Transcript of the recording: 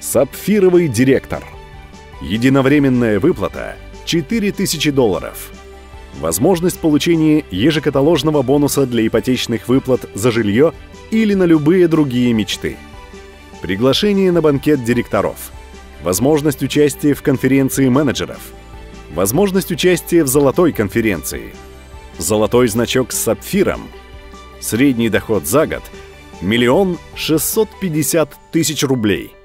Сапфировый директор. Единовременная выплата 4000 долларов. Возможность получения ежекаталожного бонуса для ипотечных выплат за жилье или на любые другие мечты. Приглашение на банкет директоров. Возможность участия в конференции менеджеров. Возможность участия в золотой конференции. Золотой значок с сапфиром. Средний доход за год – миллион шестьсот пятьдесят тысяч рублей –